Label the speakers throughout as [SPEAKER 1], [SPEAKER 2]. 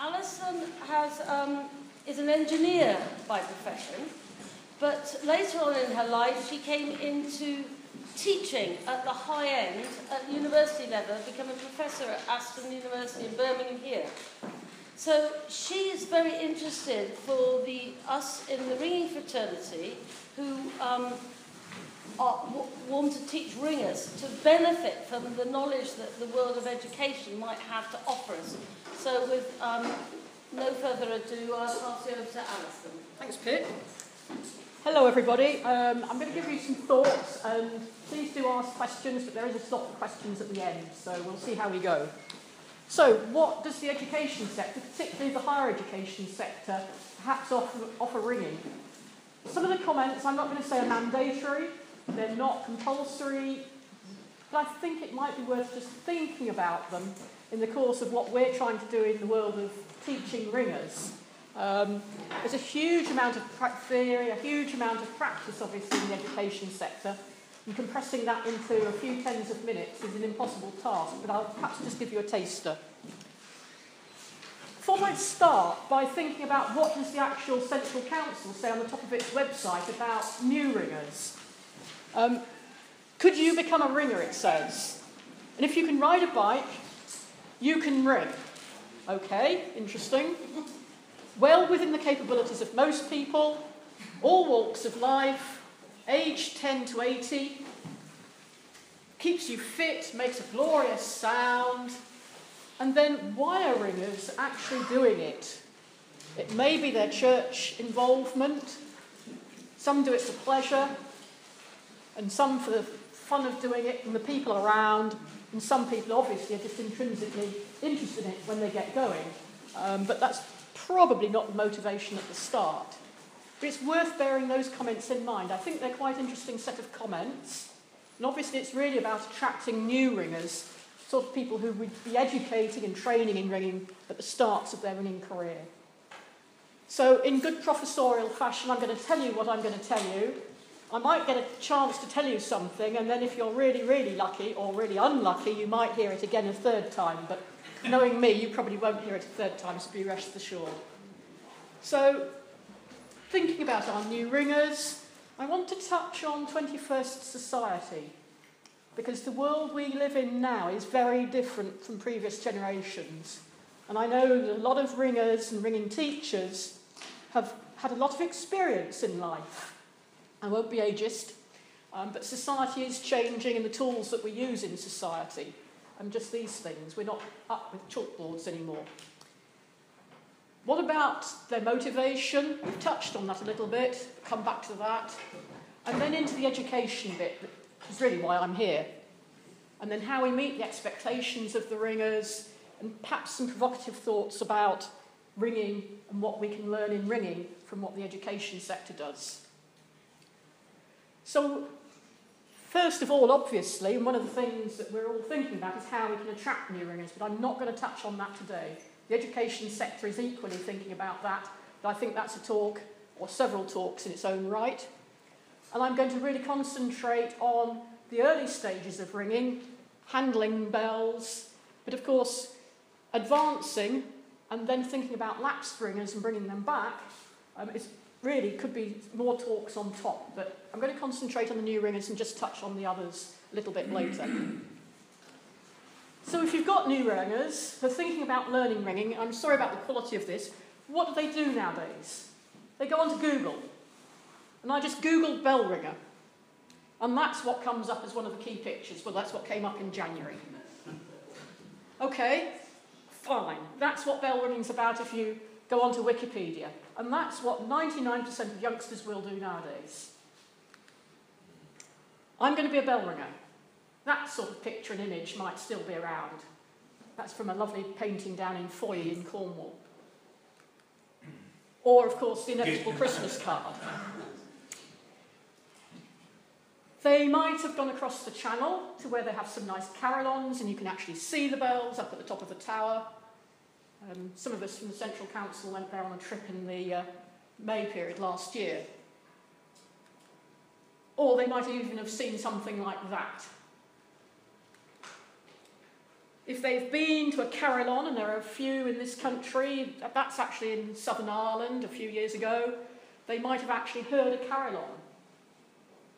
[SPEAKER 1] Alison has, um, is an engineer by profession, but later on in her life she came into teaching at the high end at university level, becoming a professor at Aston University in Birmingham here. So she is very interested for the us in the ringing fraternity who um, are, want to teach ringers to benefit from the knowledge that the world of education might have to offer us. So with um, no further ado, I'll pass you over to Alison.
[SPEAKER 2] Thanks, Pip. Hello, everybody. Um, I'm going to give you some thoughts, and please do ask questions, but there is a stop for questions at the end, so we'll see how we go. So, what does the education sector, particularly the higher education sector, perhaps offer, offer ringing? Some of the comments I'm not going to say are mandatory, they're not compulsory, but I think it might be worth just thinking about them in the course of what we're trying to do in the world of teaching ringers. Um, there's a huge amount of theory, a huge amount of practice, obviously, in the education sector, and compressing that into a few tens of minutes is an impossible task, but I'll perhaps just give you a taster. I thought I'd start by thinking about what does the actual Central Council say on the top of its website about new ringers. Um, could you become a ringer, it says. And if you can ride a bike, you can ring. Okay, interesting. Well within the capabilities of most people, all walks of life, age 10 to 80, keeps you fit, makes a glorious sound, and then why are ringers actually doing it? It may be their church involvement, some do it for pleasure, and some for the fun of doing it and the people around, and some people obviously are just intrinsically interested in it when they get going. Um, but that's probably not the motivation at the start. But it's worth bearing those comments in mind. I think they're quite interesting set of comments. And obviously it's really about attracting new ringers, sort of people who would be educating and training in ringing at the starts of their ringing career. So in good professorial fashion, I'm going to tell you what I'm going to tell you, I might get a chance to tell you something, and then if you're really, really lucky or really unlucky, you might hear it again a third time. But knowing me, you probably won't hear it a third time, so be rest assured. So, thinking about our new ringers, I want to touch on 21st society because the world we live in now is very different from previous generations. And I know that a lot of ringers and ringing teachers have had a lot of experience in life. I won't be ageist, um, but society is changing and the tools that we use in society. And just these things, we're not up with chalkboards anymore. What about their motivation? We've touched on that a little bit, come back to that. And then into the education bit, which is really why I'm here. And then how we meet the expectations of the ringers, and perhaps some provocative thoughts about ringing and what we can learn in ringing from what the education sector does. So, first of all, obviously, and one of the things that we're all thinking about is how we can attract new ringers, but I'm not going to touch on that today. The education sector is equally thinking about that, but I think that's a talk, or several talks in its own right. And I'm going to really concentrate on the early stages of ringing, handling bells, but of course, advancing and then thinking about lapsed ringers and bringing them back um, is really could be more talks on top, but I'm going to concentrate on the new ringers and just touch on the others a little bit later. so if you've got new ringers, they're thinking about learning ringing, I'm sorry about the quality of this, what do they do nowadays? They go onto Google, and I just Googled bell ringer, and that's what comes up as one of the key pictures. Well, that's what came up in January. Okay, fine. That's what bell ringing's about if you go onto Wikipedia. And that's what 99% of youngsters will do nowadays. I'm going to be a bell ringer. That sort of picture and image might still be around. That's from a lovely painting down in Fowey in Cornwall. Or, of course, the inevitable Christmas card. They might have gone across the channel to where they have some nice carillons and you can actually see the bells up at the top of the tower. Um, some of us from the Central Council went there on a trip in the uh, May period last year. Or they might even have seen something like that. If they've been to a carillon, and there are a few in this country, that's actually in Southern Ireland a few years ago, they might have actually heard a carillon.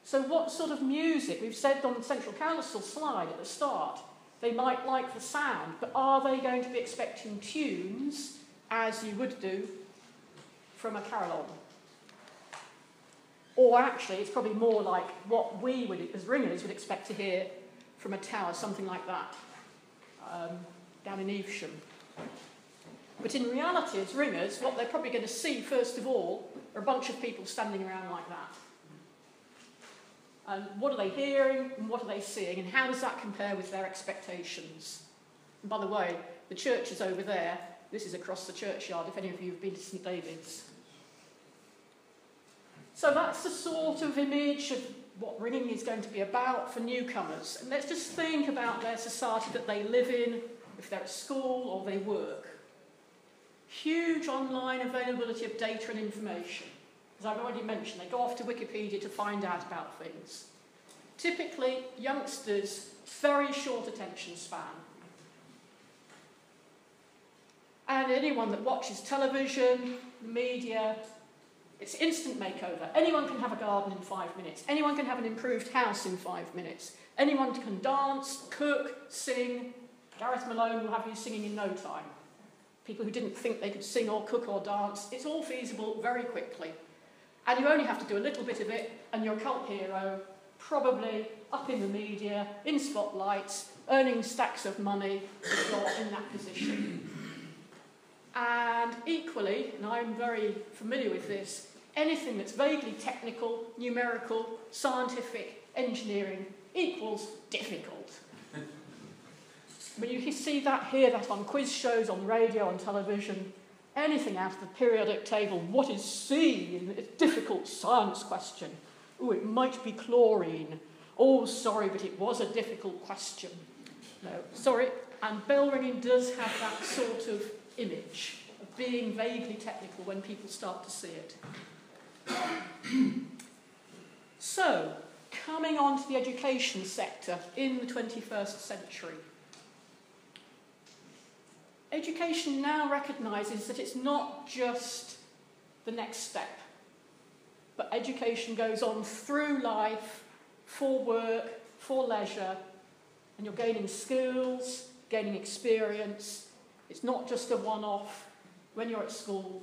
[SPEAKER 2] So, what sort of music? We've said on the Central Council slide at the start, they might like the sound, but are they going to be expecting tunes, as you would do, from a carillon? Or actually, it's probably more like what we would, as ringers, would expect to hear from a tower, something like that, um, down in Evesham. But in reality, as ringers, what they're probably going to see, first of all, are a bunch of people standing around like that. And what are they hearing and what are they seeing and how does that compare with their expectations? And by the way, the church is over there. This is across the churchyard, if any of you have been to St David's. So that's the sort of image of what ringing is going to be about for newcomers. And let's just think about their society that they live in, if they're at school or they work. Huge online availability of data and information. As I've already mentioned, they go off to Wikipedia to find out about things. Typically, youngsters, very short attention span. And anyone that watches television, media, it's instant makeover. Anyone can have a garden in five minutes. Anyone can have an improved house in five minutes. Anyone can dance, cook, sing. Gareth Malone will have you singing in no time. People who didn't think they could sing or cook or dance, it's all feasible very quickly. And you only have to do a little bit of it, and you're a cult hero, probably up in the media, in spotlights, earning stacks of money if you're in that position. And equally, and I'm very familiar with this, anything that's vaguely technical, numerical, scientific, engineering equals difficult. when you can see that, hear that on quiz shows, on radio, on television, anything out of the periodic table. What is C in a difficult science question? Oh, it might be chlorine. Oh, sorry, but it was a difficult question. No, sorry. And bell ringing does have that sort of image of being vaguely technical when people start to see it. so, coming on to the education sector in the 21st century. Education now recognises that it's not just the next step, but education goes on through life, for work, for leisure, and you're gaining skills, gaining experience. It's not just a one off when you're at school.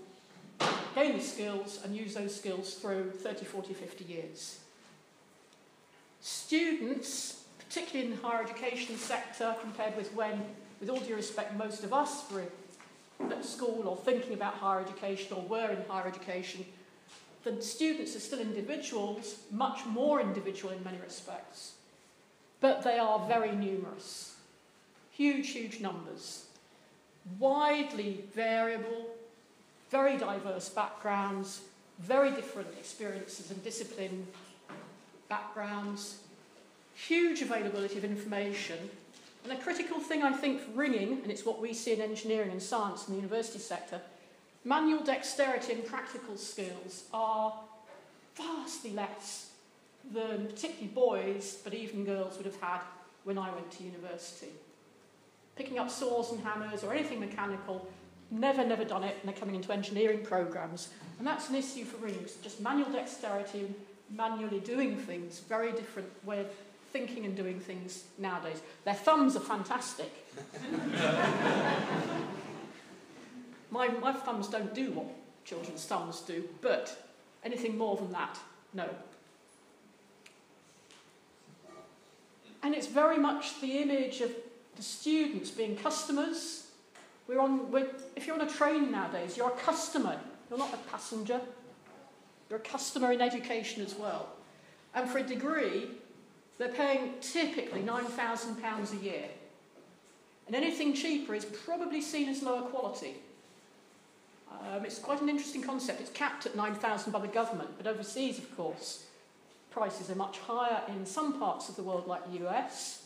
[SPEAKER 2] Gain the skills and use those skills through 30, 40, 50 years. Students, particularly in the higher education sector, compared with when with all due respect, most of us were at school or thinking about higher education or were in higher education, the students are still individuals, much more individual in many respects, but they are very numerous. Huge, huge numbers. Widely variable, very diverse backgrounds, very different experiences and discipline backgrounds, huge availability of information, and a critical thing, I think, for ringing, and it's what we see in engineering and science in the university sector, manual dexterity and practical skills are vastly less than particularly boys, but even girls would have had when I went to university. Picking up saws and hammers or anything mechanical, never, never done it, and they're coming into engineering programs. And that's an issue for rings, just manual dexterity manually doing things, very different way of thinking and doing things nowadays. Their thumbs are fantastic. my, my thumbs don't do what children's thumbs do, but anything more than that, no. And it's very much the image of the students being customers. We're on, we're, if you're on a train nowadays, you're a customer, you're not a passenger. You're a customer in education as well. And for a degree, they're paying typically £9,000 a year. And anything cheaper is probably seen as lower quality. Um, it's quite an interesting concept. It's capped at 9,000 by the government, but overseas, of course, prices are much higher in some parts of the world, like the US.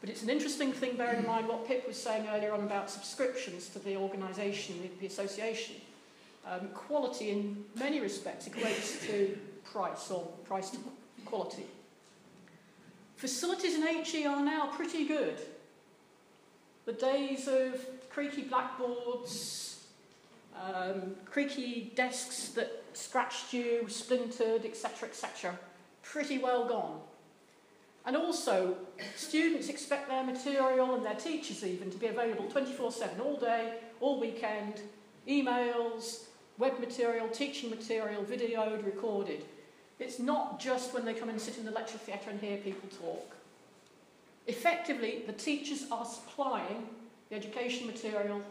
[SPEAKER 2] But it's an interesting thing, bearing in mind what Pip was saying earlier on about subscriptions to the organisation, the, association. Um, quality, in many respects, equates to price or price to quality. Facilities in HE are now pretty good. The days of creaky blackboards, um, creaky desks that scratched you, splintered, etc., etc., pretty well gone. And also, students expect their material and their teachers even to be available 24 7 all day, all weekend, emails, web material, teaching material, videoed, recorded. It's not just when they come and sit in the lecture theatre and hear people talk. Effectively, the teachers are supplying the education material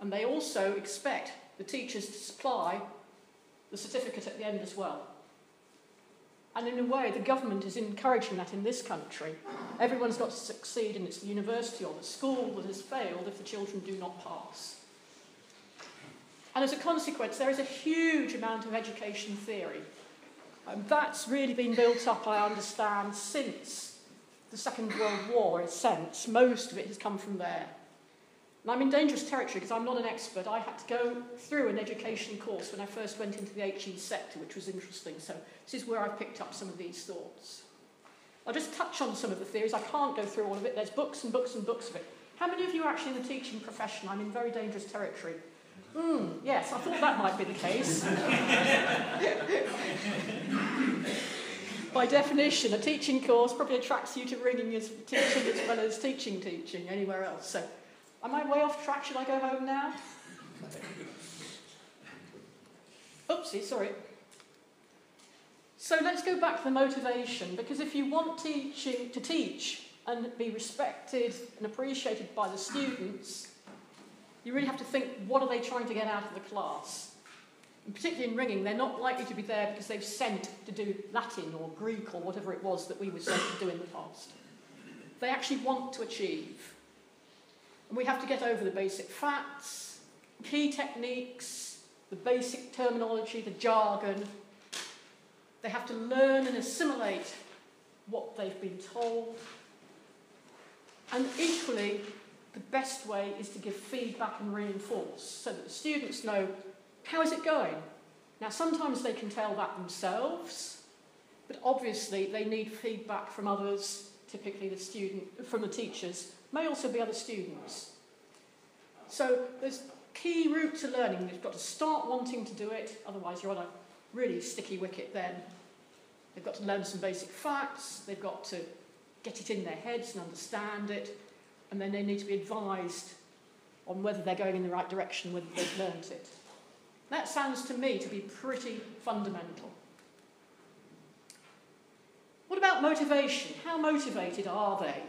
[SPEAKER 2] and they also expect the teachers to supply the certificate at the end as well. And in a way, the government is encouraging that in this country. Everyone's got to succeed, and it's the university or the school that has failed if the children do not pass. And as a consequence, there is a huge amount of education theory. And that's really been built up, I understand, since the Second World War, in a sense. Most of it has come from there. And I'm in dangerous territory because I'm not an expert. I had to go through an education course when I first went into the HE sector, which was interesting. So this is where I've picked up some of these thoughts. I'll just touch on some of the theories. I can't go through all of it. There's books and books and books of it. How many of you are actually in the teaching profession? I'm in very dangerous territory. Hmm, yes, I thought that might be the case. By definition, a teaching course probably attracts you to ringing as teaching as well as teaching teaching anywhere else. So Am I way off track? Should I go home now? Oopsie, sorry. So let's go back to the motivation, because if you want teaching to teach and be respected and appreciated by the students, you really have to think what are they trying to get out of the class? And particularly in ringing, they're not likely to be there because they've sent to do Latin or Greek or whatever it was that we were sent to do in the past. They actually want to achieve. And we have to get over the basic facts, key techniques, the basic terminology, the jargon. They have to learn and assimilate what they've been told. And equally, the best way is to give feedback and reinforce so that the students know how is it going. Now, sometimes they can tell that themselves, but obviously they need feedback from others, typically the student, from the teachers, may also be other students. So there's key route to learning. They've got to start wanting to do it, otherwise you're on a really sticky wicket then. They've got to learn some basic facts, they've got to get it in their heads and understand it, and then they need to be advised on whether they're going in the right direction, whether they've learned it. That sounds to me to be pretty fundamental. What about motivation? How motivated are they?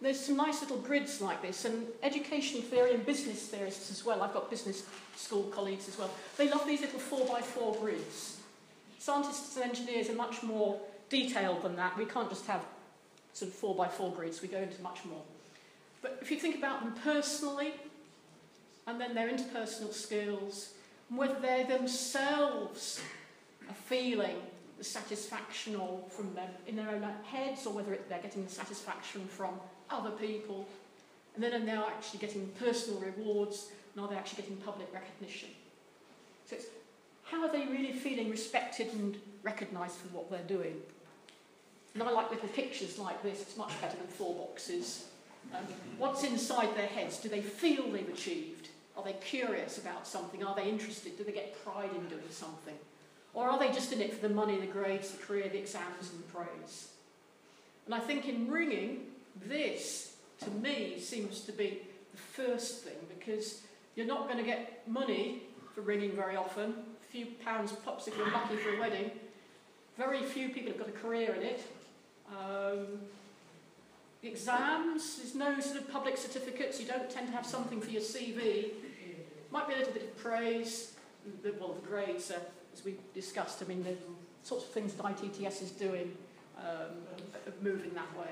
[SPEAKER 2] There's some nice little grids like this, and education theory and business theorists as well. I've got business school colleagues as well. They love these little four by four grids. Scientists and engineers are much more detailed than that. We can't just have sort of four by four grids, we go into much more. But if you think about them personally, and then their interpersonal skills, whether they themselves are feeling the satisfaction or from them in their own heads, or whether it, they're getting the satisfaction from other people, and then are now actually getting personal rewards, and are they actually getting public recognition? So it's how are they really feeling respected and recognised for what they're doing? And I like little pictures like this, it's much better than four boxes. Um, what's inside their heads? Do they feel they've achieved? Are they curious about something? Are they interested? Do they get pride in doing something? Or are they just in it for the money, the grades, the career, the exams, and the praise? And I think in ringing, this, to me, seems to be the first thing because you're not going to get money for ringing very often. A few pounds pops if you're lucky for a wedding. Very few people have got a career in it. Um, exams, there's no sort of public certificates, you don't tend to have something for your CV. Might be a little bit of praise, the, well, the grades, uh, as we discussed, I mean, the sorts of things that ITTS is doing, um, moving that way.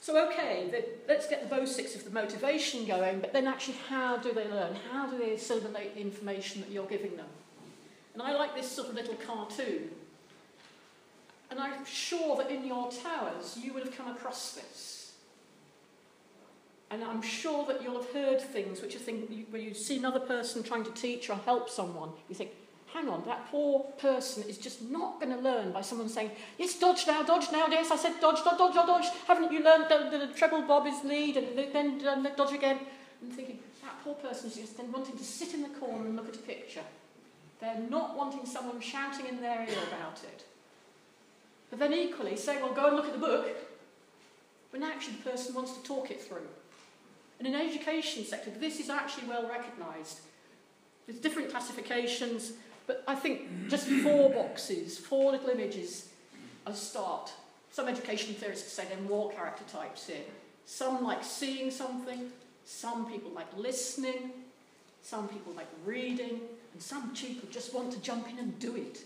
[SPEAKER 2] So, okay, the, let's get the basics of the motivation going, but then actually, how do they learn? How do they assimilate the information that you're giving them? And I like this sort of little cartoon And I'm sure that in your towers you would have come across this. And I'm sure that you'll have heard things which you think, where you see another person trying to teach or help someone, you think, hang on, that poor person is just not going to learn by someone saying, yes, dodge now, dodge now, yes, I said dodge, dodge, dodge, dodge. Haven't you learned that the, the treble bob is lead and then uh, dodge again? And thinking, that poor person is just then wanting to sit in the corner and look at a picture. They're not wanting someone shouting in their ear about it. But then equally say, well, go and look at the book, when actually the person wants to talk it through. And in the education sector, this is actually well recognised. There's different classifications, but I think just four boxes, four little images, a start. Some education theorists say there are more character types here. Some like seeing something, some people like listening, some people like reading, and some people just want to jump in and do it.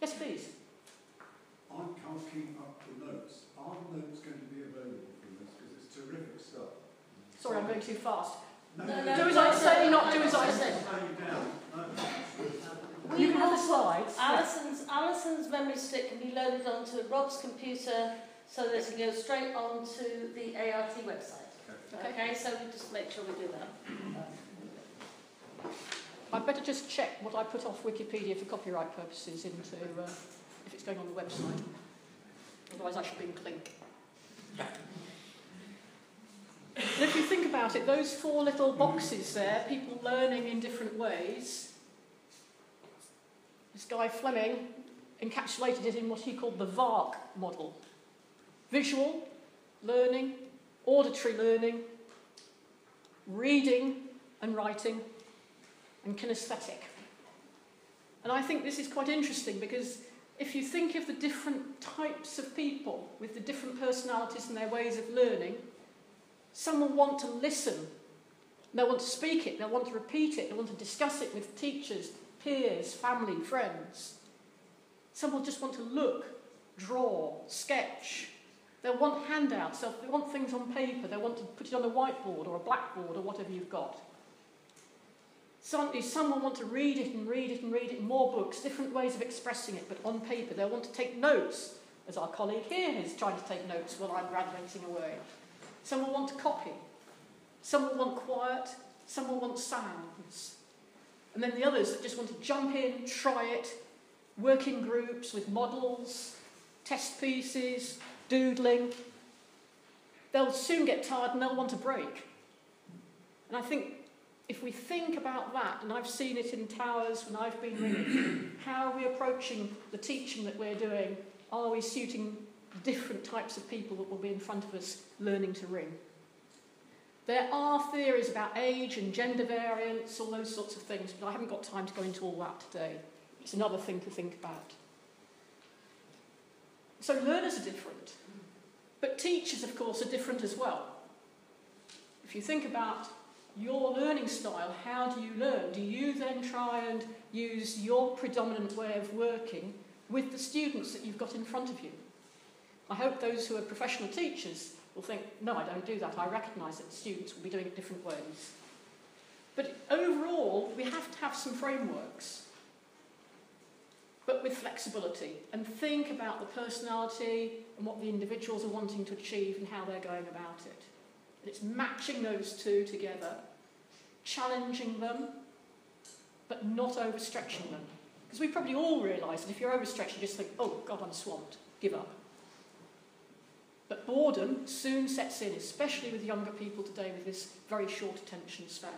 [SPEAKER 2] Yes, please.
[SPEAKER 3] I can't up the notes. Are the notes going to be available from this? Because it's terrific stuff.
[SPEAKER 2] Sorry, I'm going too fast.
[SPEAKER 1] No, no,
[SPEAKER 2] do as I say, not do as I say.
[SPEAKER 3] you down. No.
[SPEAKER 2] You can have the slides.
[SPEAKER 1] Alison's, Alison's memory stick can be loaded onto Rob's computer so that it can go straight onto the ART website.
[SPEAKER 2] Okay.
[SPEAKER 1] Okay, so we just make sure we do that.
[SPEAKER 2] I'd better just check what I put off Wikipedia for copyright purposes into uh, if it's going on the website. Otherwise, I should be in clink. And if you think about it, those four little boxes there, people learning in different ways, this guy Fleming encapsulated it in what he called the VARK model visual learning, auditory learning, reading and writing, and kinesthetic. And I think this is quite interesting because if you think of the different types of people with the different personalities and their ways of learning, some will want to listen. They'll want to speak it, they'll want to repeat it, they'll want to discuss it with teachers, peers, family, friends. Some will just want to look, draw, sketch. They'll want handouts, they'll they want things on paper, they'll want to put it on a whiteboard or a blackboard or whatever you've got. Some, some will want to read it and read it and read it more books, different ways of expressing it, but on paper. They'll want to take notes, as our colleague here is trying to take notes while I'm rambling away. Some will want to copy. Some will want quiet. Some will want sounds. And then the others that just want to jump in, try it, work in groups with models, test pieces, doodling. They'll soon get tired and they'll want a break. And I think if we think about that, and I've seen it in towers when I've been ringing, how are we approaching the teaching that we're doing? Are we suiting different types of people that will be in front of us learning to ring? There are theories about age and gender variance, all those sorts of things, but I haven't got time to go into all that today. It's another thing to think about. So learners are different, but teachers, of course, are different as well. If you think about your learning style, how do you learn? Do you then try and use your predominant way of working with the students that you've got in front of you? I hope those who are professional teachers will think, no, I don't do that. I recognise that the students will be doing it different ways. But overall, we have to have some frameworks, but with flexibility, and think about the personality and what the individuals are wanting to achieve and how they're going about it. It's matching those two together, challenging them, but not overstretching them. Because we probably all realise that if you're overstretched, you just think, oh, God, I'm swamped, give up. But boredom soon sets in, especially with younger people today with this very short attention span.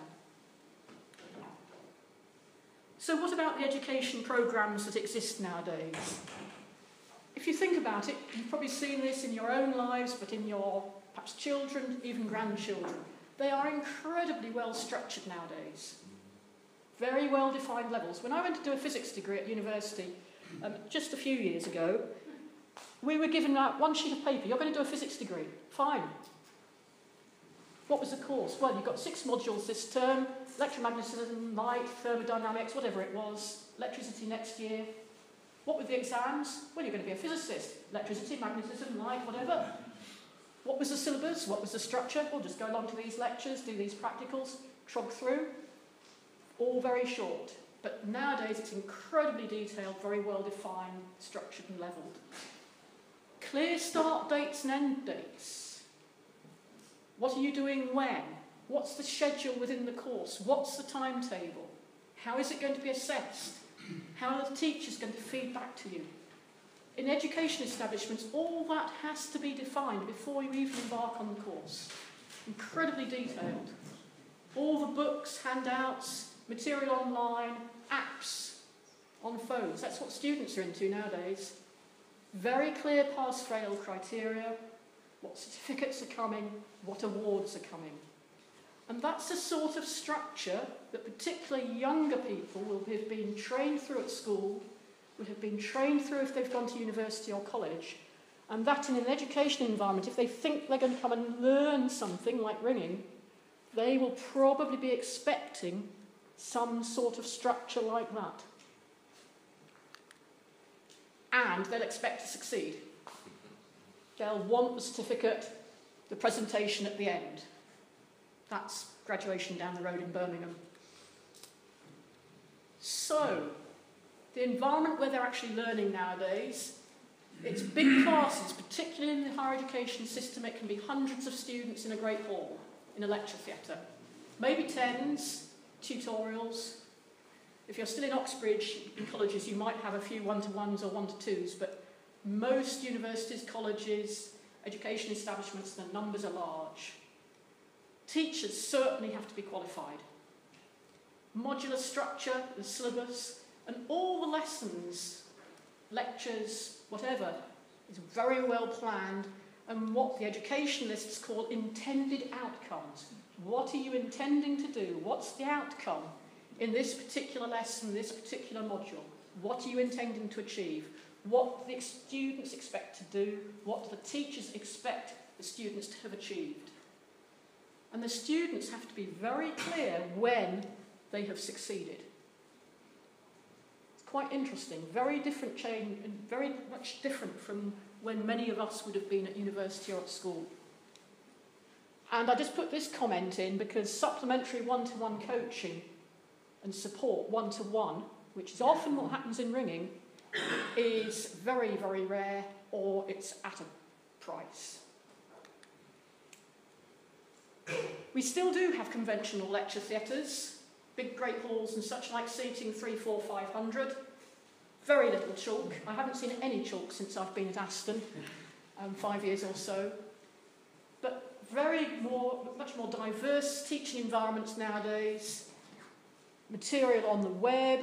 [SPEAKER 2] So, what about the education programmes that exist nowadays? If you think about it, you've probably seen this in your own lives, but in your perhaps children, even grandchildren. They are incredibly well structured nowadays. Very well defined levels. When I went to do a physics degree at university um, just a few years ago, we were given out one sheet of paper. You're going to do a physics degree. Fine. What was the course? Well, you've got six modules this term electromagnetism, light, thermodynamics, whatever it was, electricity next year. What were the exams? Well, you're going to be a physicist. Electricity, magnetism, light, whatever. What was the syllabus? What was the structure? We'll just go along to these lectures, do these practicals, trog through. All very short. But nowadays it's incredibly detailed, very well defined, structured and levelled. Clear start dates and end dates. What are you doing when? What's the schedule within the course? What's the timetable? How is it going to be assessed? How are the teachers going to feed back to you? In education establishments, all that has to be defined before you even embark on the course. Incredibly detailed. All the books, handouts, material online, apps on phones. That's what students are into nowadays. Very clear pass-fail criteria, what certificates are coming, what awards are coming. And that's the sort of structure that particularly younger people will have been trained through at school, will have been trained through if they've gone to university or college, and that in an education environment, if they think they're going to come and learn something like ringing, they will probably be expecting some sort of structure like that. And they'll expect to succeed. They'll want the certificate, the presentation at the end. That's graduation down the road in Birmingham. So, the environment where they're actually learning nowadays, it's big classes, particularly in the higher education system, it can be hundreds of students in a great hall, in a lecture theatre. Maybe tens, tutorials. If you're still in Oxbridge in colleges, you might have a few one-to-ones or one-to-twos, but most universities, colleges, education establishments, the numbers are large. Teachers certainly have to be qualified. Modular structure the syllabus And all the lessons, lectures, whatever, is very well planned and what the educationalists call intended outcomes. What are you intending to do? What's the outcome in this particular lesson, this particular module? What are you intending to achieve? What the students expect to do? What the teachers expect the students to have achieved? And the students have to be very clear when they have succeeded quite interesting, very different change and very much different from when many of us would have been at university or at school. And I just put this comment in because supplementary one-to-one coaching and support one to -one, which is often what happens in ringing, is very, very rare or it's at a price. We still do have conventional lecture theatres, big great halls and such like, seating 3, 4, 500 very little chalk. I haven't seen any chalk since I've been at Aston, um, five years or so. But very more, much more diverse teaching environments nowadays, material on the web,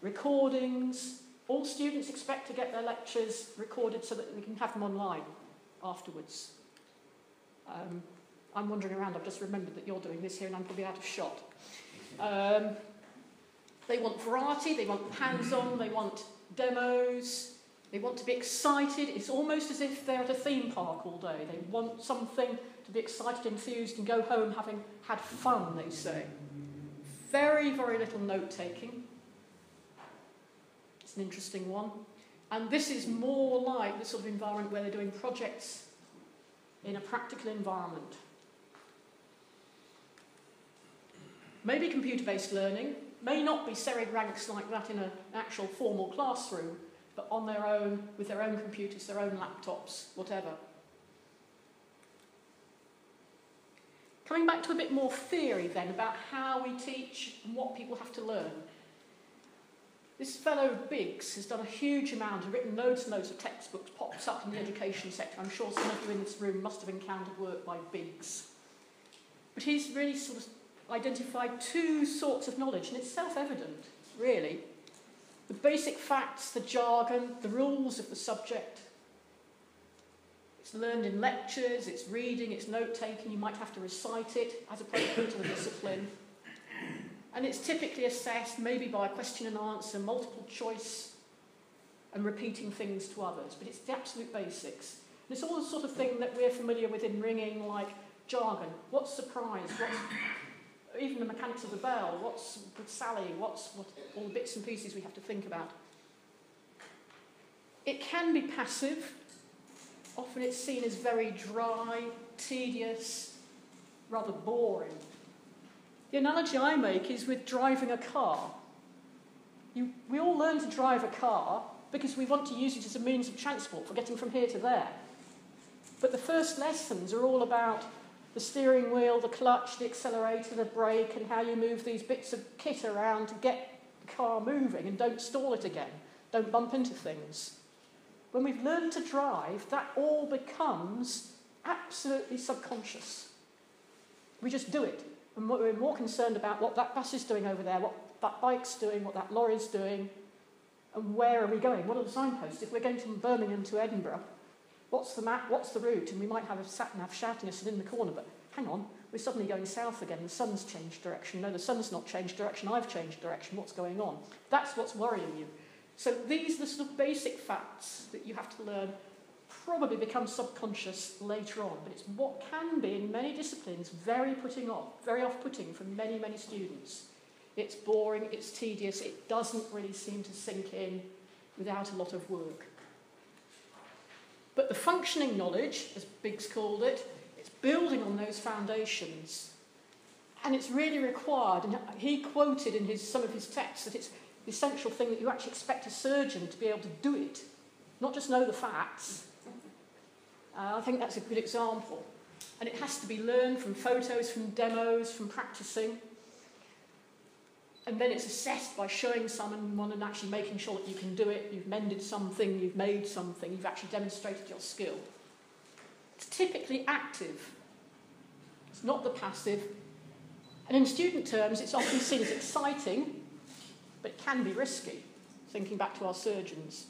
[SPEAKER 2] recordings. All students expect to get their lectures recorded so that we can have them online afterwards. Um, I'm wandering around, I've just remembered that you're doing this here and I'm going to be out of shot. Um, they want variety, they want hands on, they want demos, they want to be excited. It's almost as if they're at a theme park all day. They want something to be excited, enthused, and go home having had fun, they say. Very, very little note taking. It's an interesting one. And this is more like the sort of environment where they're doing projects in a practical environment. Maybe computer-based learning, may not be serried ranks like that in an actual formal classroom, but on their own, with their own computers, their own laptops, whatever. Coming back to a bit more theory then about how we teach and what people have to learn. This fellow Biggs has done a huge amount, written loads and loads of textbooks, pops up in the education sector. I'm sure some of you in this room must have encountered work by Biggs. But he's really sort of identified two sorts of knowledge, and it's self evident, really. The basic facts, the jargon, the rules of the subject. It's learned in lectures, it's reading, it's note taking, you might have to recite it as appropriate to the discipline. And it's typically assessed maybe by a question and answer, multiple choice, and repeating things to others. But it's the absolute basics. And it's all the sort of thing that we're familiar with in ringing, like jargon. What's surprise? What's even the mechanics of the bell, what's with Sally, what's what, all the bits and pieces we have to think about. It can be passive. Often it's seen as very dry, tedious, rather boring. The analogy I make is with driving a car. You, we all learn to drive a car because we want to use it as a means of transport for getting from here to there. But the first lessons are all about the steering wheel, the clutch, the accelerator, the brake, and how you move these bits of kit around to get the car moving and don't stall it again, don't bump into things. When we've learned to drive, that all becomes absolutely subconscious. We just do it. And we're more concerned about what that bus is doing over there, what that bike's doing, what that lorry's doing, and where are we going? What are the signposts? If we're going from Birmingham to Edinburgh, what's the map? What's the route? And we might have a sat nav shouting us in the corner, but hang on, we're suddenly going south again. The sun's changed direction. No, the sun's not changed direction. I've changed direction. What's going on? That's what's worrying you. So these the sort of basic facts that you have to learn. Probably become subconscious later on, but it's what can be in many disciplines very putting off, very off-putting for many, many students. It's boring, it's tedious, it doesn't really seem to sink in without a lot of work. But the functioning knowledge, as Biggs called it, it's building on those foundations. And it's really required, and he quoted in his, some of his texts that it's the essential thing that you actually expect a surgeon to be able to do it, not just know the facts. Uh, I think that's a good example. And it has to be learned from photos, from demos, from practicing. And then it's assessed by showing someone and actually making sure that you can do it. You've mended something, you've made something, you've actually demonstrated your skill. It's typically active, it's not the passive. And in student terms, it's often seen as exciting, but can be risky, thinking back to our surgeons.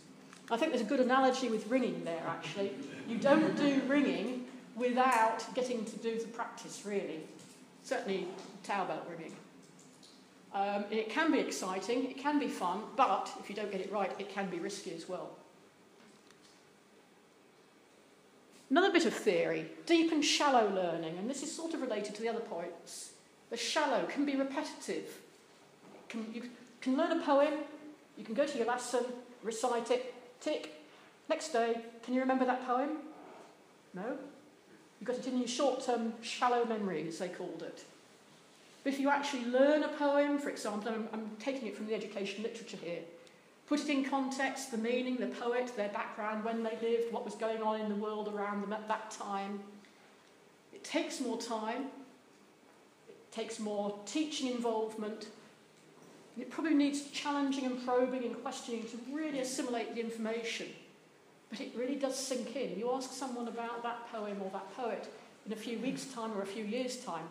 [SPEAKER 2] I think there's a good analogy with ringing there, actually. You don't do ringing without getting to do the practice, really. Certainly, tower bell ringing. Um, it can be exciting, it can be fun, but if you don't get it right, it can be risky as well. Another bit of theory deep and shallow learning, and this is sort of related to the other points. The shallow can be repetitive. Can, you can learn a poem, you can go to your lesson, recite it, tick. Next day, can you remember that poem? No? You've got it in your short term shallow memory, as they called it. But if you actually learn a poem, for example, I'm, I'm taking it from the education literature here, put it in context, the meaning, the poet, their background, when they lived, what was going on in the world around them at that time. It takes more time, it takes more teaching involvement, and it probably needs challenging and probing and questioning to really assimilate the information. But it really does sink in. You ask someone about that poem or that poet in a few weeks' time or a few years' time,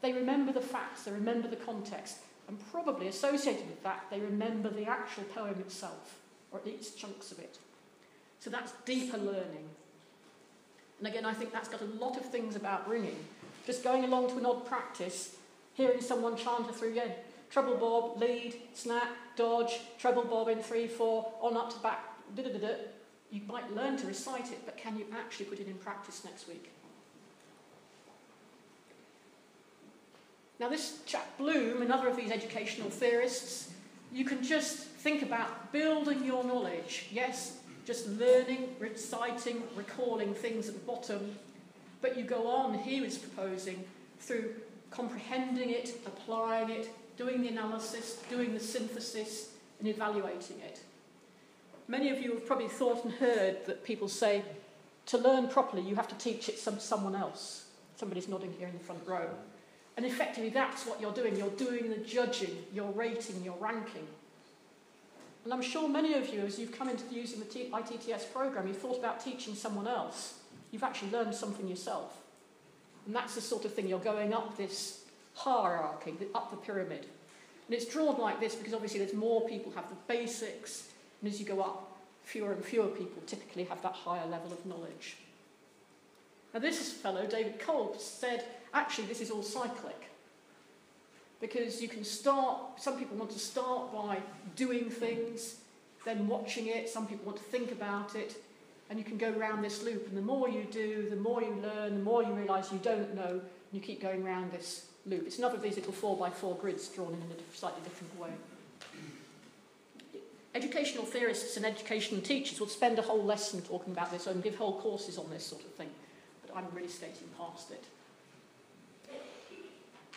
[SPEAKER 2] they remember the facts, they remember the context, and probably associated with that, they remember the actual poem itself, or at least chunks of it. So that's deeper learning. And again, I think that's got a lot of things about ringing. Just going along to an odd practice, hearing someone chant a through again, treble bob, lead, snap, dodge, treble bob in three, four, on up to back, da da da da. You might learn to recite it, but can you actually put it in practice next week? Now, this chap Bloom, another of these educational theorists, you can just think about building your knowledge. Yes, just learning, reciting, recalling things at the bottom, but you go on, he was proposing, through comprehending it, applying it, doing the analysis, doing the synthesis, and evaluating it. Many of you have probably thought and heard that people say, to learn properly, you have to teach it to someone else. Somebody's nodding here in the front row. And effectively, that's what you're doing. You're doing the judging, you're rating, you're ranking. And I'm sure many of you, as you've come into using the ITTS program, you've thought about teaching someone else. You've actually learned something yourself. And that's the sort of thing you're going up this hierarchy, up the pyramid. And it's drawn like this because obviously there's more people have the basics, and as you go up, fewer and fewer people typically have that higher level of knowledge. Now, this fellow, David Kolb, said actually this is all cyclic. Because you can start, some people want to start by doing things, then watching it, some people want to think about it, and you can go around this loop. And the more you do, the more you learn, the more you realise you don't know, and you keep going around this loop. It's another of these little four by four grids drawn in a slightly different way. Educational theorists and educational teachers will spend a whole lesson talking about this and give whole courses on this sort of thing, but I'm really skating past it.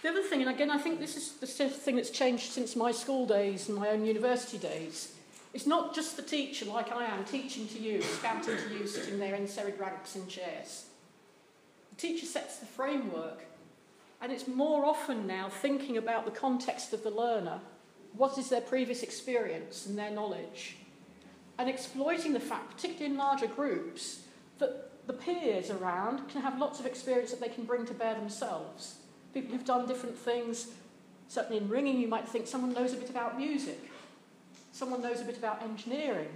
[SPEAKER 2] The other thing, and again, I think this is the thing that's changed since my school days and my own university days, it's not just the teacher like I am teaching to you, scouting to you, sitting there in serried ranks and chairs. The teacher sets the framework, and it's more often now thinking about the context of the learner. What is their previous experience and their knowledge? And exploiting the fact, particularly in larger groups, that the peers around can have lots of experience that they can bring to bear themselves. People who've done different things, certainly in ringing, you might think someone knows a bit about music, someone knows a bit about engineering.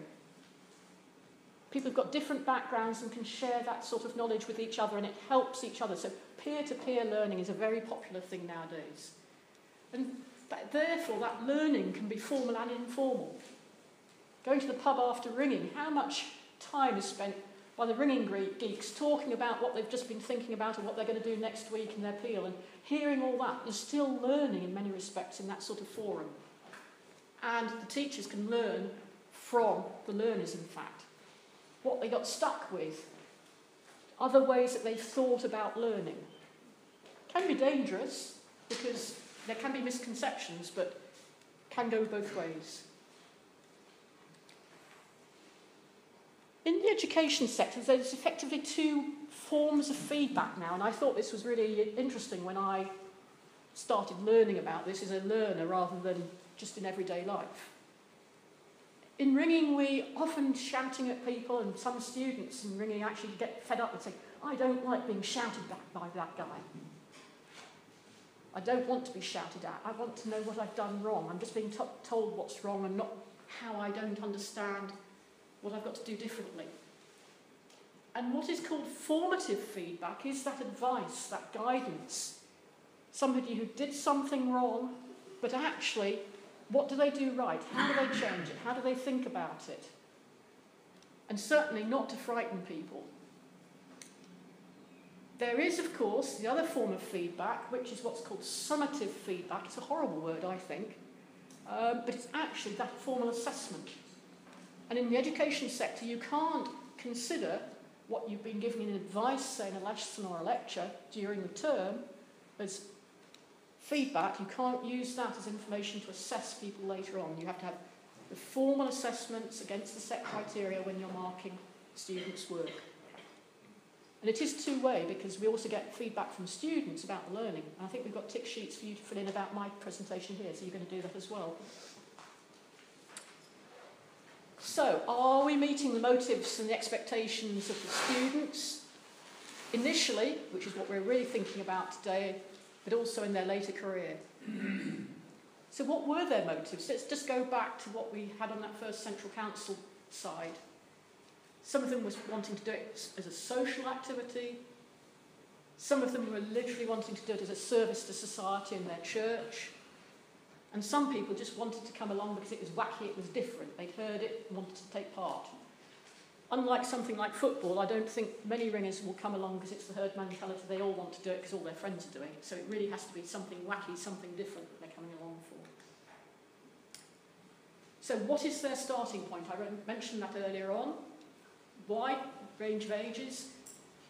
[SPEAKER 2] People have got different backgrounds and can share that sort of knowledge with each other, and it helps each other. So, peer to peer learning is a very popular thing nowadays. And that, therefore, that learning can be formal and informal. Going to the pub after ringing, how much time is spent by the ringing geeks talking about what they've just been thinking about and what they're going to do next week in their peal, and hearing all that is still learning in many respects in that sort of forum. And the teachers can learn from the learners, in fact, what they got stuck with, other ways that they've thought about learning. Can be dangerous because there can be misconceptions, but can go both ways. In the education sector, there's effectively two forms of feedback now, and I thought this was really interesting when I started learning about this as a learner rather than just in everyday life. In ringing, we often shouting at people, and some students in ringing actually get fed up and say, I don't like being shouted back by that guy. I don't want to be shouted at. I want to know what I've done wrong. I'm just being told what's wrong and not how I don't understand what I've got to do differently. And what is called formative feedback is that advice, that guidance. Somebody who did something wrong, but actually, what do they do right? How do they change it? How do they think about it? And certainly not to frighten people. There is, of course, the other form of feedback, which is what's called summative feedback. It's a horrible word, I think, um, but it's actually that formal assessment. And in the education sector, you can't consider what you've been given in advice, say in a lesson or a lecture during the term, as feedback. You can't use that as information to assess people later on. You have to have the formal assessments against the set criteria when you're marking students' work. And it is two way because we also get feedback from students about the learning. And I think we've got tick sheets for you to fill in about my presentation here, so you're going to do that as well. So, are we meeting the motives and the expectations of the students initially, which is what we're really thinking about today, but also in their later career? so, what were their motives? Let's just go back to what we had on that first central council side. Some of them was wanting to do it as a social activity. Some of them were literally wanting to do it as a service to society and their church. And some people just wanted to come along because it was wacky, it was different. They'd heard it, wanted to take part. Unlike something like football, I don't think many ringers will come along because it's the herd mentality. They all want to do it because all their friends are doing it. So it really has to be something wacky, something different that they're coming along for. So what is their starting point? I mentioned that earlier on. Wide range of ages,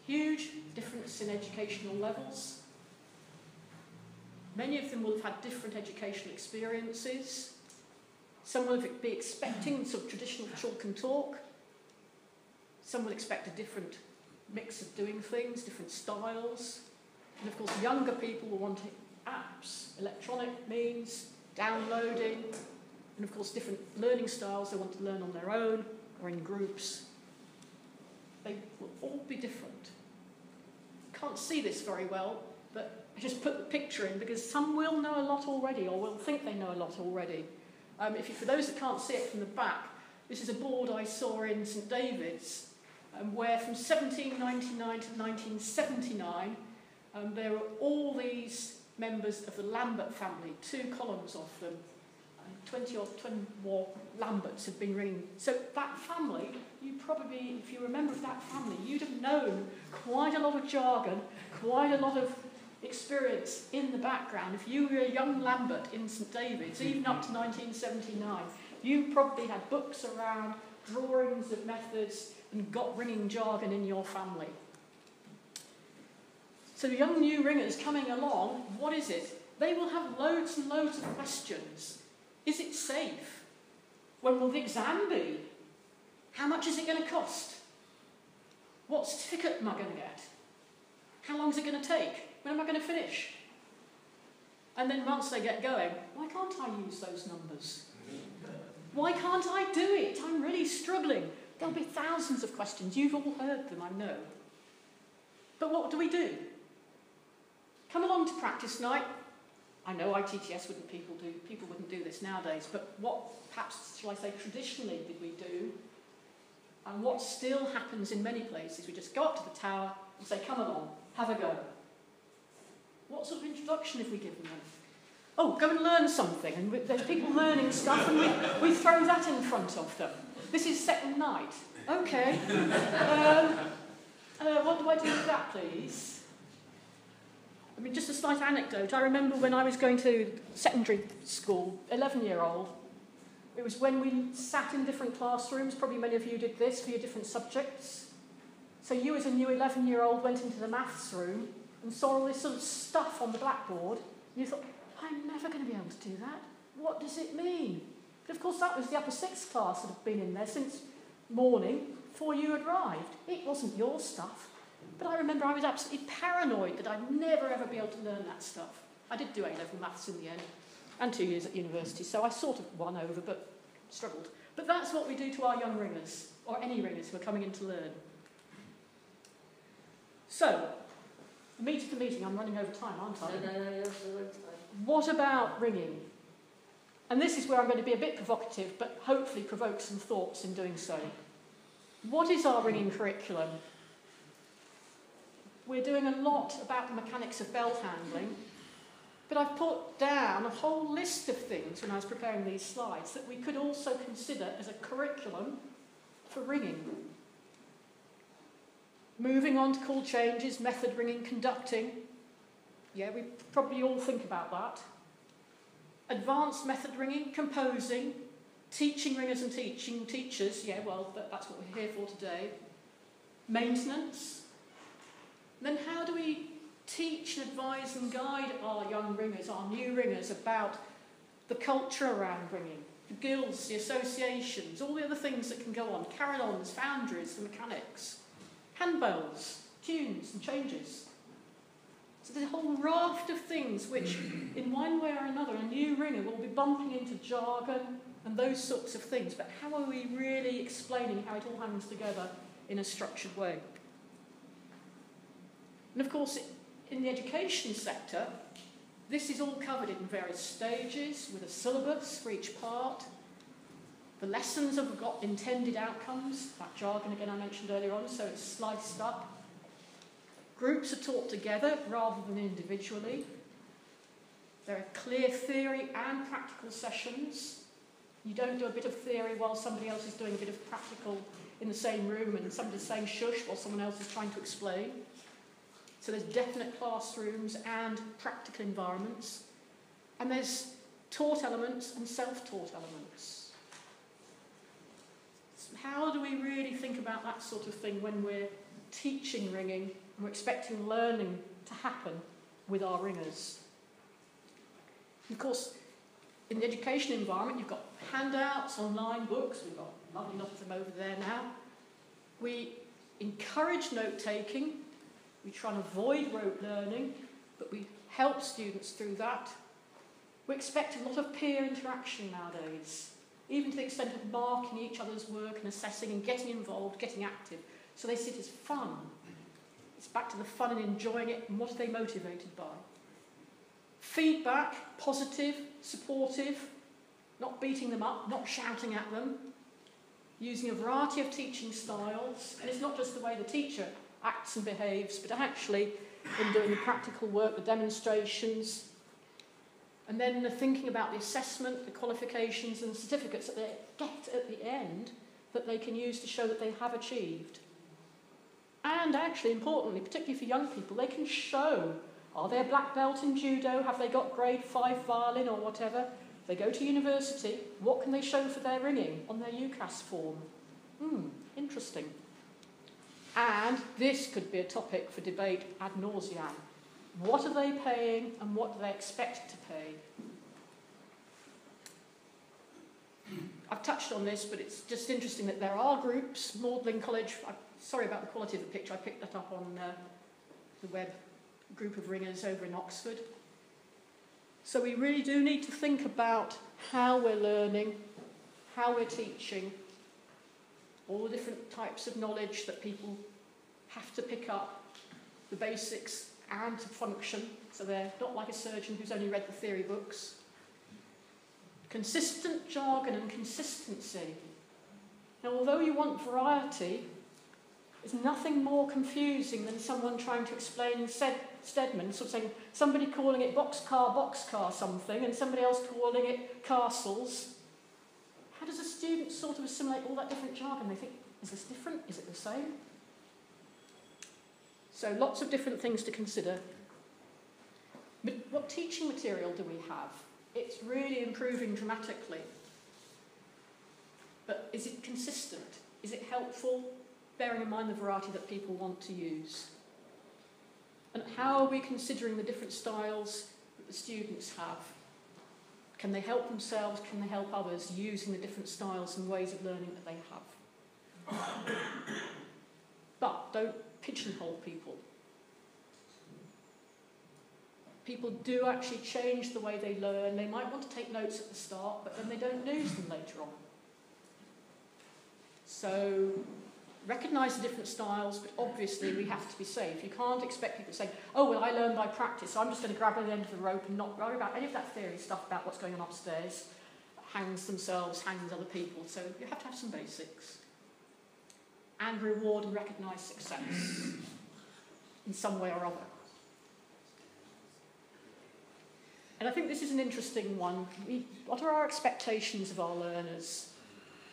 [SPEAKER 2] huge difference in educational levels, Many of them will have had different educational experiences. Some will be expecting of traditional chalk and talk. Some will expect a different mix of doing things, different styles. And of course, younger people will want apps, electronic means, downloading, and of course, different learning styles. They want to learn on their own or in groups. They will all be different. Can't see this very well, I just put the picture in because some will know a lot already or will think they know a lot already. Um, if you, for those that can't see it from the back, this is a board I saw in St David's um, where from 1799 to 1979 um, there were all these members of the Lambert family, two columns of them, 20 or 20 more Lamberts have been ringing. So that family, you probably, if you remember that family, you'd have known quite a lot of jargon, quite a lot of experience in the background, if you were a young Lambert in St David's, mm-hmm. even up to 1979, you probably had books around, drawings of methods, and got ringing jargon in your family. So, young new ringers coming along, what is it? They will have loads and loads of questions. Is it safe? When will the exam be? How much is it going to cost? What certificate am I going to get? How long is it going to take? When am I going to finish? And then once they get going, why can't I use those numbers? Why can't I do it? I'm really struggling. There'll be thousands of questions. You've all heard them, I know. But what do we do? Come along to practice night. I know ITTS wouldn't people do people wouldn't do this nowadays, but what perhaps shall I say traditionally did we do? And what still happens in many places, we just go up to the tower and say, come along, have a go. What sort of introduction have we given them? Oh, go and learn something. And there's people learning stuff, and we, we throw that in front of them. This is second night. Okay. Um, uh, what do I do with that, please? I mean, just a slight anecdote. I remember when I was going to secondary school, 11 year old, it was when we sat in different classrooms, probably many of you did this for your different subjects. So you as a new 11 year old went into the maths room and saw all this sort of stuff on the blackboard, you thought, I'm never going to be able to do that. What does it mean? But of course, that was the upper sixth class that had been in there since morning before you arrived. It wasn't your stuff. But I remember I was absolutely paranoid that I'd never ever be able to learn that stuff. I did do A level maths in the end, and two years at university, so I sort of won over, but struggled. But that's what we do to our young ringers, or any ringers who are coming in to learn. So, the meat of the meeting, I'm running over time, aren't I?
[SPEAKER 1] No, no, no, no,
[SPEAKER 2] What about ringing? And this is where I'm going to be a bit provocative, but hopefully provoke some thoughts in doing so. What is our ringing curriculum? We're doing a lot about the mechanics of bell handling, but I've put down a whole list of things when I was preparing these slides that we could also consider as a curriculum for ringing. Moving on to call changes, method ringing, conducting. Yeah, we probably all think about that. Advanced method ringing, composing, teaching ringers and teaching teachers. Yeah, well, that's what we're here for today. Maintenance. Then how do we teach and advise and guide our young ringers, our new ringers, about the culture around ringing? The guilds, the associations, all the other things that can go on, carillons, foundries, the mechanics handbells, tunes, and changes. So there's a whole raft of things which, in one way or another, a new ringer will be bumping into jargon and those sorts of things. But how are we really explaining how it all hangs together in a structured way? And of course, in the education sector, this is all covered in various stages with a syllabus for each part. The lessons have got intended outcomes, that jargon again I mentioned earlier on, so it's sliced up. Groups are taught together rather than individually. There are clear theory and practical sessions. You don't do a bit of theory while somebody else is doing a bit of practical in the same room and somebody's saying shush while someone else is trying to explain. So there's definite classrooms and practical environments. And there's taught elements and self-taught elements how do we really think about that sort of thing when we're teaching ringing and we're expecting learning to happen with our ringers? Of course, in the education environment, you've got handouts, online books, we've got lovely enough of them over there now. We encourage note taking, we try and avoid rote learning, but we help students through that. We expect a lot of peer interaction nowadays even to the extent of marking each other's work and assessing and getting involved, getting active. So they see it as fun. It's back to the fun and enjoying it and what are they motivated by. Feedback, positive, supportive, not beating them up, not shouting at them, using a variety of teaching styles. And it's not just the way the teacher acts and behaves, but actually in doing the practical work, the demonstrations, and then the thinking about the assessment, the qualifications and certificates that they get at the end that they can use to show that they have achieved. And actually, importantly, particularly for young people, they can show are they a black belt in judo? Have they got grade 5 violin or whatever? They go to university, what can they show for their ringing on their UCAS form? Hmm, interesting. And this could be a topic for debate ad nauseam. What are they paying and what do they expect to pay? I've touched on this, but it's just interesting that there are groups. Magdalen College, I'm sorry about the quality of the picture, I picked that up on uh, the web group of ringers over in Oxford. So we really do need to think about how we're learning, how we're teaching, all the different types of knowledge that people have to pick up, the basics and to function, so they're not like a surgeon who's only read the theory books. Consistent jargon and consistency. Now, although you want variety, there's nothing more confusing than someone trying to explain Stedman, sort of saying somebody calling it boxcar, boxcar something, and somebody else calling it castles. How does a student sort of assimilate all that different jargon? They think, is this different? Is it the same? So lots of different things to consider. But what teaching material do we have? It's really improving dramatically. But is it consistent? Is it helpful? Bearing in mind the variety that people want to use. And how are we considering the different styles that the students have? Can they help themselves? Can they help others using the different styles and ways of learning that they have? but don't pigeonhole people. People do actually change the way they learn. They might want to take notes at the start, but then they don't use them later on. So recognise the different styles, but obviously we have to be safe. You can't expect people to say, oh, well, I learn by practice, so I'm just going to grab at the end of the rope and not worry about any of that theory stuff about what's going on upstairs. Hangs themselves, hangs other people. So you have to have some basics and reward and recognise success in some way or other. And I think this is an interesting one. We, what are our expectations of our learners?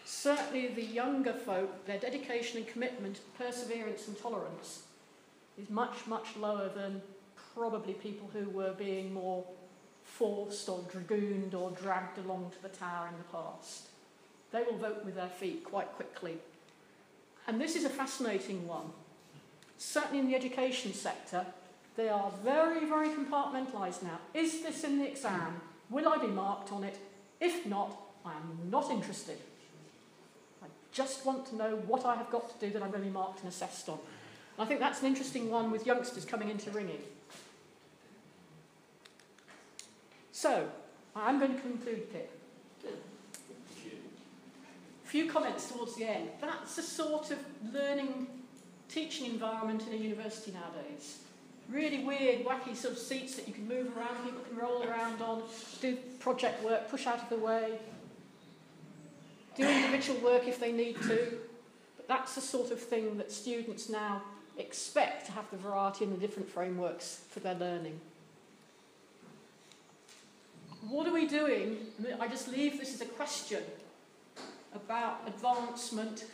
[SPEAKER 2] Certainly, the younger folk, their dedication and commitment, perseverance and tolerance is much, much lower than probably people who were being more forced or dragooned or dragged along to the tower in the past. They will vote with their feet quite quickly and this is a fascinating one. Certainly in the education sector, they are very, very compartmentalised now. Is this in the exam? Will I be marked on it? If not, I am not interested. I just want to know what I have got to do that I'm going to be marked and assessed on. And I think that's an interesting one with youngsters coming into ringing. So, I'm going to conclude, Pip few comments towards the end. That's the sort of learning, teaching environment in a university nowadays. Really weird, wacky sort of seats that you can move around, people can roll around on, do project work, push out of the way, do individual work if they need to. But that's the sort of thing that students now expect to have the variety and the different frameworks for their learning. What are we doing? I just leave this as a question about advancement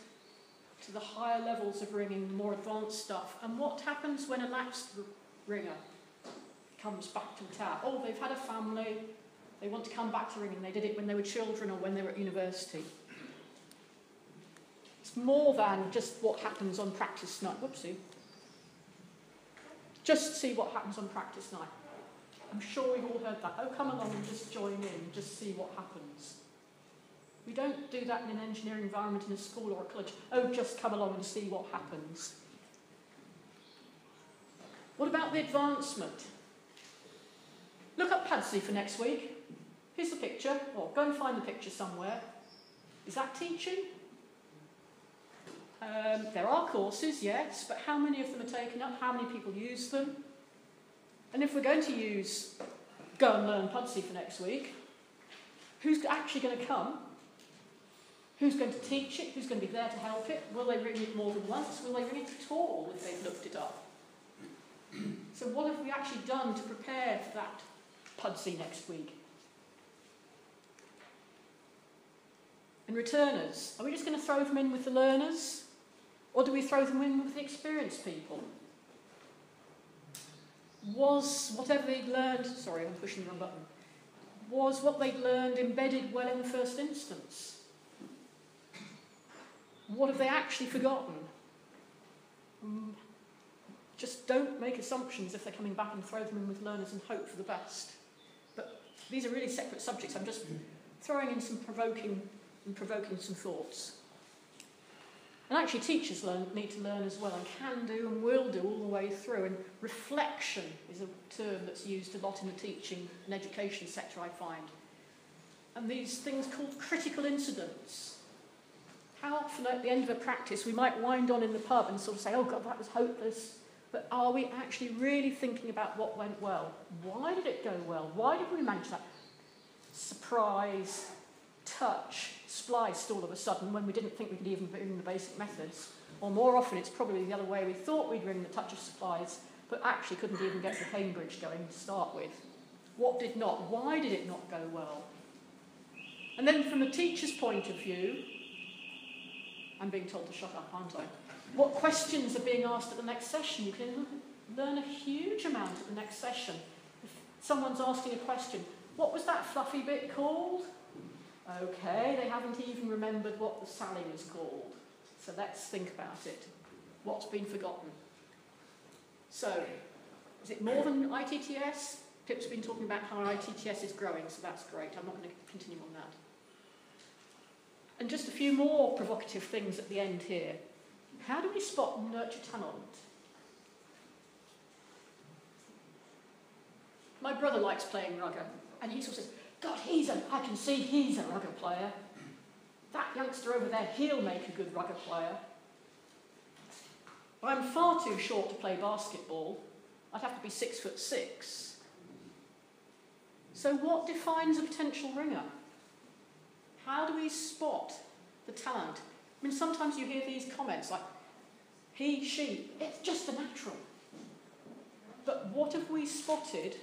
[SPEAKER 2] to the higher levels of ringing, more advanced stuff. And what happens when a lapsed ringer comes back to the tower? Oh, they've had a family, they want to come back to ringing. They did it when they were children or when they were at university. It's more than just what happens on practice night. Whoopsie. Just see what happens on practice night. I'm sure we've all heard that. Oh, come along and just join in, just see what happens. We don't do that in an engineering environment in a school or a college. Oh, just come along and see what happens. What about the advancement? Look up Pudsey for next week. Here's the picture, or go and find the picture somewhere. Is that teaching? Um, there are courses, yes, but how many of them are taken up? How many people use them? And if we're going to use Go and Learn Pudsey for next week, who's actually going to come? Who's going to teach it? Who's going to be there to help it? Will they ring it more than once? Will they ring it at all if they've looked it up? So what have we actually done to prepare for that pudsey next week? And returners, are we just going to throw them in with the learners? Or do we throw them in with the experienced people? Was whatever they'd learned, sorry, I'm pushing the wrong button, was what they'd learned embedded well in the first instance? What have they actually forgotten? Um, just don't make assumptions if they're coming back and throw them in with learners and hope for the best. But these are really separate subjects. I'm just throwing in some provoking and provoking some thoughts. And actually, teachers learn, need to learn as well and can do and will do all the way through. And reflection is a term that's used a lot in the teaching and education sector, I find. And these things called critical incidents how often at the end of a practice we might wind on in the pub and sort of say, oh God, that was hopeless. But are we actually really thinking about what went well? Why did it go well? Why did we manage that? Surprise, touch, spliced all of a sudden when we didn't think we could even bring the basic methods. Or more often, it's probably the other way. We thought we'd bring the touch of supplies, but actually couldn't even get the Cambridge going to start with. What did not? Why did it not go well? And then from the teacher's point of view, I'm being told to shut up, aren't I? What questions are being asked at the next session? You can learn a huge amount at the next session. If someone's asking a question, what was that fluffy bit called? Okay, they haven't even remembered what the Sally was called. So let's think about it. What's been forgotten? So, is it more than ITTS? Pip's been talking about how ITTS is growing, so that's great. I'm not going to continue on that. And just a few more provocative things at the end here. How do we spot and nurture talent? My brother likes playing rugger, and he sort of says, God, he's a, I can see he's a rugger player. That youngster over there, he'll make a good rugger player. I'm far too short to play basketball. I'd have to be six foot six. So, what defines a potential ringer? How do we spot the talent? I mean, sometimes you hear these comments like, he, she, it's just the natural. But what have we spotted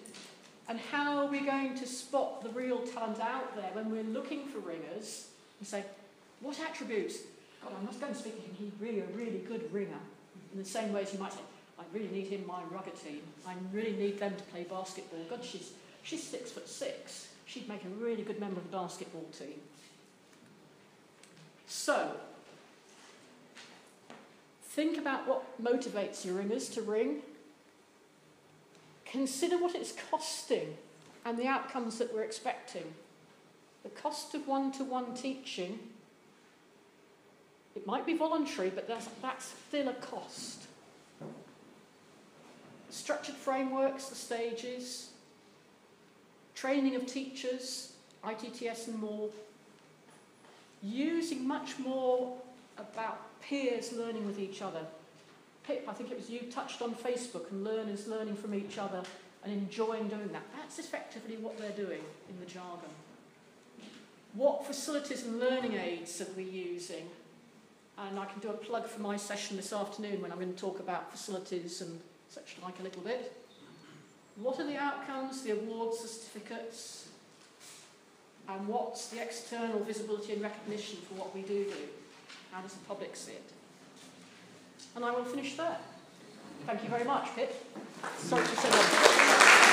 [SPEAKER 2] and how are we going to spot the real talent out there when we're looking for ringers and say, what attributes? God, I'm must go and speak to him. He's really a really good ringer. In the same way as you might say, I really need him my rugger team. I really need them to play basketball. God, she's, she's six foot six. She'd make a really good member of the basketball team. So, think about what motivates your ringers to ring Consider what it's costing and the outcomes that we're expecting. The cost of one to one teaching, it might be voluntary, but that's, that's still a cost. Structured frameworks, the stages, training of teachers, ITTS and more, using much more about peers learning with each other. Pip, I think it was you, touched on Facebook and learners learning from each other and enjoying doing that. That's effectively what they're doing in the jargon. What facilities and learning aids are we using? And I can do a plug for my session this afternoon when I'm going to talk about facilities and such like a little bit. what are the outcomes, the awards, the certificates, and what's the external visibility and recognition for what we do do? How does the public see it? And I will finish there. Thank you very much, Pip. Sorry to say.